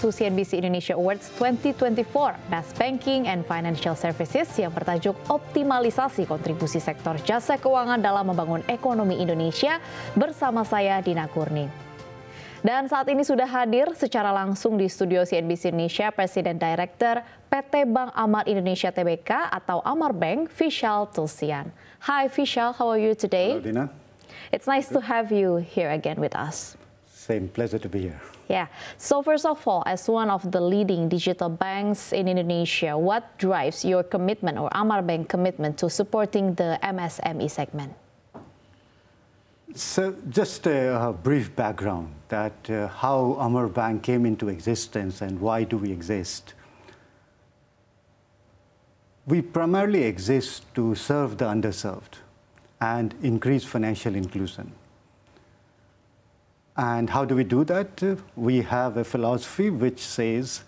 to CNBC Indonesia Awards 2024 Best Banking and Financial Services yang bertajuk Optimalisasi Kontribusi Sektor Jasa Keuangan dalam Membangun Ekonomi Indonesia bersama saya Dina Kurni. Dan saat ini sudah hadir secara langsung di studio CNBC Indonesia Presiden Director PT Bank Amar Indonesia Tbk atau Amar Bank, Vishal Tulsian. Hi Vishal, how are you today? Hello, Dina. It's nice to have you here again with us. Same pleasure to be here. Yeah. So first of all, as one of the leading digital banks in Indonesia, what drives your commitment or Amar Bank commitment to supporting the MSME segment? So just a, a brief background that uh, how Amar Bank came into existence and why do we exist. We primarily exist to serve the underserved and increase financial inclusion. And how do we do that? We have a philosophy which says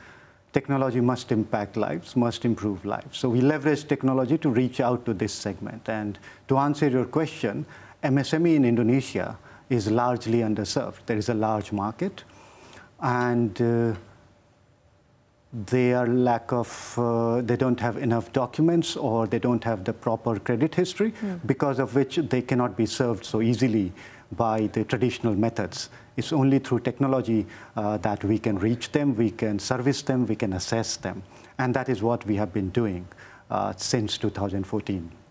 technology must impact lives, must improve lives. So we leverage technology to reach out to this segment. And to answer your question, MSME in Indonesia is largely underserved. There is a large market, and uh, they are lack of, uh, they don't have enough documents or they don't have the proper credit history, mm. because of which they cannot be served so easily by the traditional methods. It's only through technology uh, that we can reach them, we can service them, we can assess them. And that is what we have been doing uh, since 2014.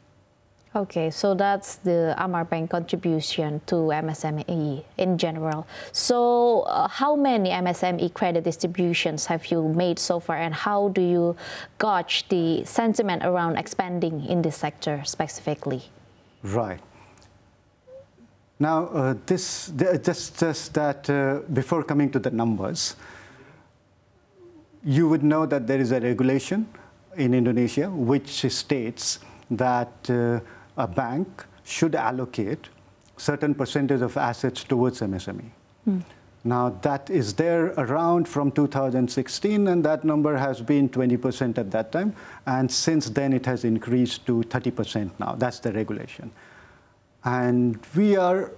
Okay, so that's the Amar Bank contribution to MSME in general. So, uh, how many MSME credit distributions have you made so far, and how do you gauge the sentiment around expanding in this sector specifically? Right. Now, uh, this just just that uh, before coming to the numbers, you would know that there is a regulation in Indonesia which states that uh, a bank should allocate certain percentage of assets towards MSME. Mm. Now that is there around from 2016 and that number has been 20% at that time and since then it has increased to 30% now. That's the regulation. And we are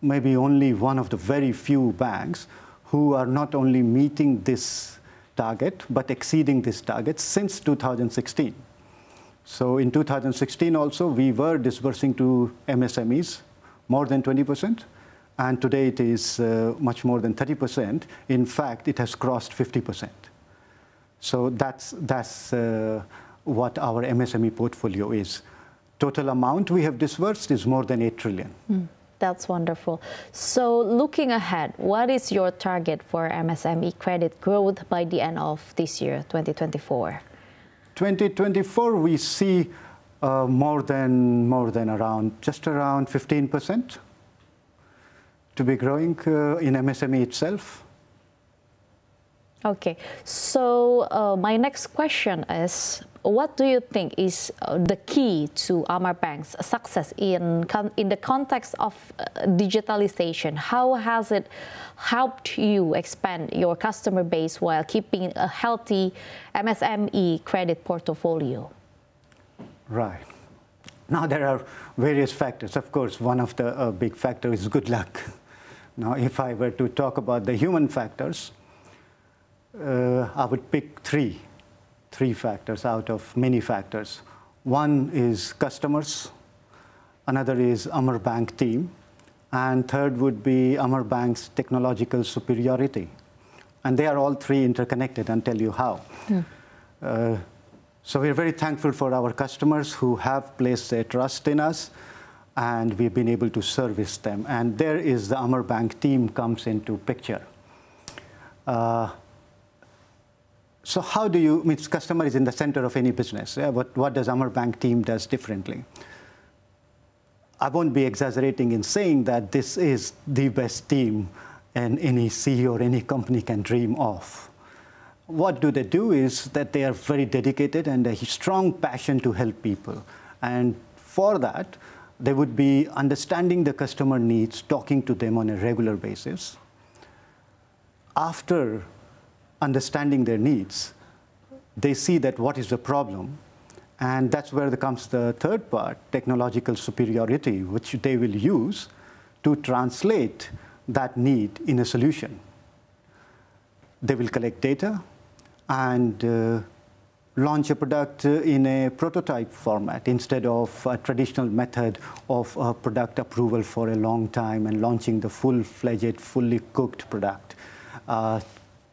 maybe only one of the very few banks who are not only meeting this target, but exceeding this target since 2016. So in 2016 also, we were disbursing to MSMEs more than 20%, and today it is uh, much more than 30%. In fact, it has crossed 50%. So that's, that's uh, what our MSME portfolio is. Total amount we have disbursed is more than 8 trillion. Mm, that's wonderful. So looking ahead, what is your target for MSME credit growth by the end of this year, 2024? 2024, we see uh, more than more than around just around 15 percent to be growing uh, in MSME itself. Okay, so uh, my next question is what do you think is uh, the key to Amar Bank's success in, in the context of uh, digitalization? How has it helped you expand your customer base while keeping a healthy MSME credit portfolio? Right. Now, there are various factors. Of course, one of the uh, big factors is good luck. Now, if I were to talk about the human factors, uh, I would pick three three factors out of many factors. One is customers, another is Amar Bank team, and third would be Amar Bank's technological superiority. And they are all three interconnected and tell you how. Mm. Uh, so we're very thankful for our customers who have placed their trust in us and we've been able to service them. And there is the Amar Bank team comes into picture. Uh, so how do you, I mean, customer is in the center of any business. Yeah? What, what does Amar Bank team does differently? I won't be exaggerating in saying that this is the best team and any CEO or any company can dream of. What do they do is that they are very dedicated and a strong passion to help people. And for that, they would be understanding the customer needs, talking to them on a regular basis. After understanding their needs, they see that what is the problem. And that's where comes the third part, technological superiority, which they will use to translate that need in a solution. they will collect data and uh, launch a product in a prototype format instead of a traditional method of product approval for a long time and launching the full-fledged, fully cooked product. Uh,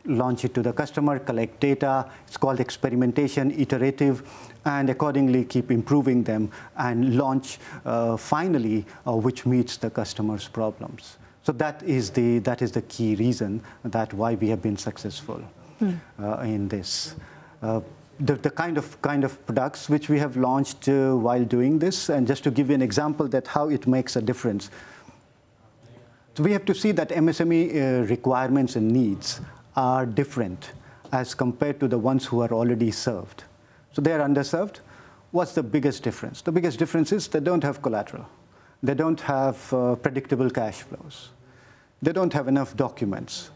launch it to the customer, collect data. It's called experimentation, iterative, and accordingly keep improving them and launch uh, finally, uh, which meets the customer's problems. So that is the that is the key reason that why we have been successful mm. uh, in this. Uh, the, the, kind of kind of products which we have launched uh, while doing this, and just to give you an example that how it makes a difference. So we have to see that MSME uh, requirements and needs are different as compared to the ones who are already served. So they are underserved. What's the biggest difference? The biggest difference is they don't have collateral. They don't have uh, predictable cash flows. They don't have enough documents.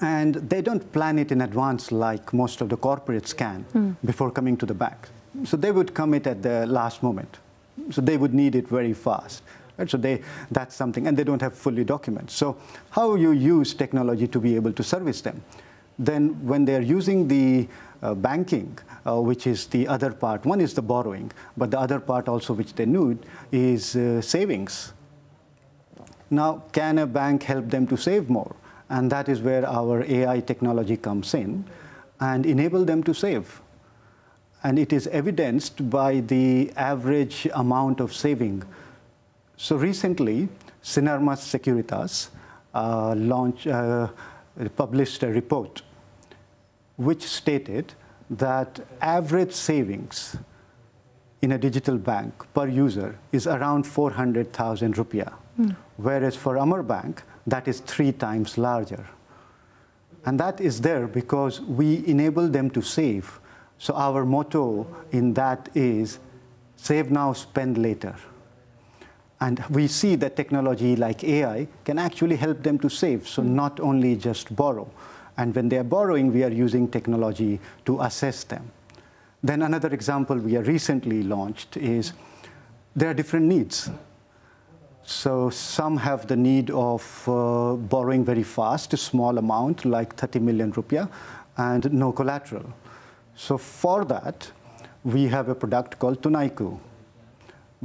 And they don't plan it in advance like most of the corporates can mm. before coming to the bank. So they would commit at the last moment. So they would need it very fast. Right? So they, that's something, and they don't have fully documents. So how you use technology to be able to service them? Then when they're using the uh, banking, uh, which is the other part, one is the borrowing, but the other part also which they need is uh, savings. Now, can a bank help them to save more? And that is where our AI technology comes in and enable them to save. And it is evidenced by the average amount of saving so recently, Sinarmas Sekuritas uh, launched, uh, published a report which stated that average savings in a digital bank per user is around 400,000 rupiah, mm. whereas for Amar Bank, that is three times larger. And that is there because we enable them to save. So our motto in that is save now, spend later. And we see that technology like AI can actually help them to save, so not only just borrow. And when they are borrowing, we are using technology to assess them. Then another example we have recently launched is there are different needs. So some have the need of uh, borrowing very fast, a small amount, like 30 million rupiah, and no collateral. So for that, we have a product called Tunaiku,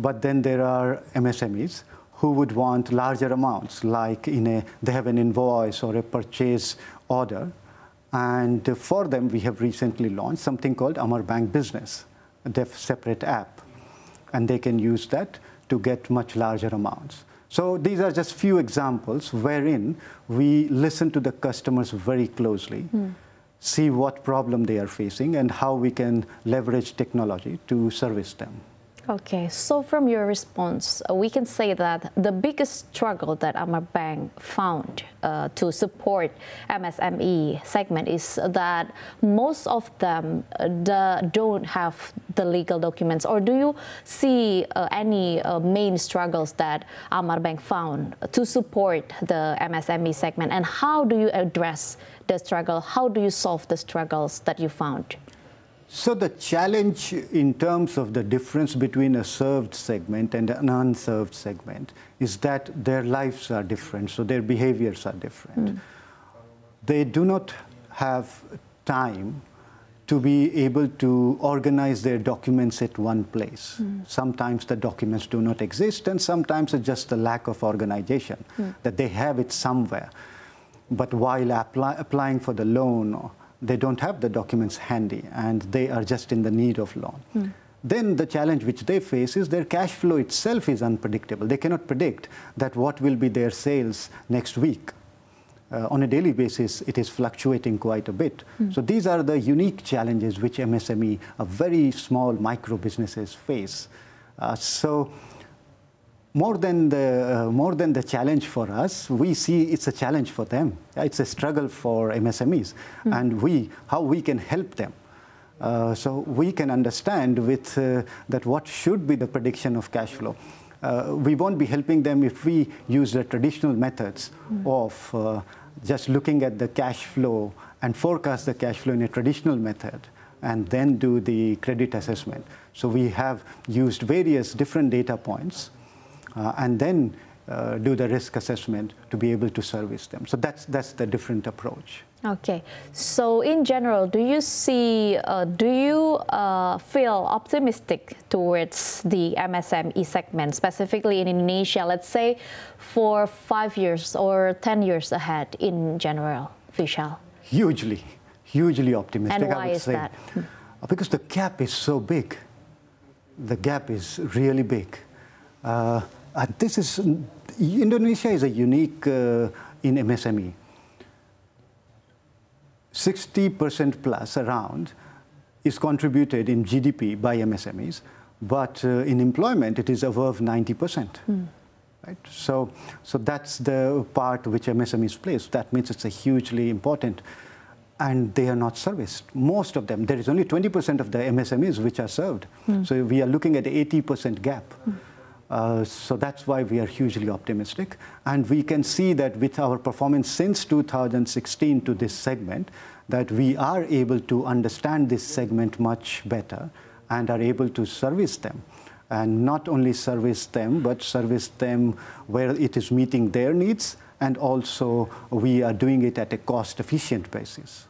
but then there are MSMEs who would want larger amounts, like in a, they have an invoice or a purchase order. And for them, we have recently launched something called Amar Bank Business, a separate app. And they can use that to get much larger amounts. So these are just few examples wherein we listen to the customers very closely, mm. see what problem they are facing, and how we can leverage technology to service them. Okay, so from your response, uh, we can say that the biggest struggle that Amar Bank found uh, to support MSME segment is that most of them uh, don't have the legal documents. Or do you see uh, any uh, main struggles that Amar Bank found to support the MSME segment? And how do you address the struggle? How do you solve the struggles that you found? So the challenge in terms of the difference between a served segment and an unserved segment is that their lives are different, so their behaviors are different. Mm. They do not have time to be able to organize their documents at one place. Mm. Sometimes the documents do not exist, and sometimes it's just a lack of organization, mm. that they have it somewhere. But while apply, applying for the loan they don't have the documents handy and they are just in the need of loan. Mm. Then the challenge which they face is their cash flow itself is unpredictable. They cannot predict that what will be their sales next week. Uh, on a daily basis, it is fluctuating quite a bit. Mm. So these are the unique challenges which MSME, a very small micro businesses face. Uh, so more than the uh, more than the challenge for us, we see it's a challenge for them. It's a struggle for MSMEs, mm. and we how we can help them. Uh, so we can understand with uh, that what should be the prediction of cash flow. Uh, we won't be helping them if we use the traditional methods mm. of uh, just looking at the cash flow and forecast the cash flow in a traditional method and then do the credit assessment. So we have used various different data points and then uh, do the risk assessment to be able to service them. So that's, that's the different approach. Okay, so in general, do you see, uh, do you uh, feel optimistic towards the MSME segment, specifically in Indonesia, let's say for five years or 10 years ahead in general, Vishal? Hugely, hugely optimistic, and why I would is say. That? Because the gap is so big. The gap is really big. Uh, and this is, Indonesia is a unique uh, in MSME 60% plus around is contributed in GDP by MSMEs, but uh, in employment it is above 90%. Mm. Right? So, so that's the part which MSMEs plays. That means it's a hugely important, and they are not serviced. Most of them, there is only 20% of the MSMEs which are served. Mm. So we are looking at the 80% gap. Mm. Uh, so that's why we are hugely optimistic. And we can see that with our performance since 2016 to this segment, that we are able to understand this segment much better and are able to service them. And not only service them, but service them where it is meeting their needs, and also we are doing it at a cost-efficient basis.